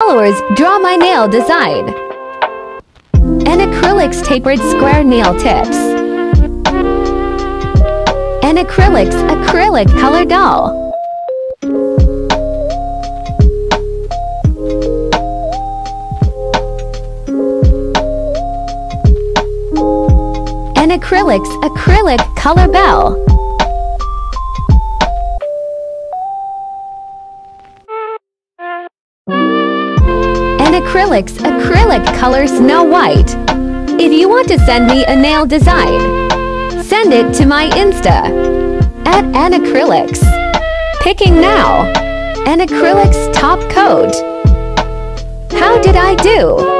followers draw my nail design. Anacrylics tapered square nail tips. Anacrylics acrylic color doll. Anacrylics acrylic color bell. Acrylics acrylic color Snow White. If you want to send me a nail design, send it to my Insta at Anacrylics. Picking now. Anacrylics top coat. How did I do?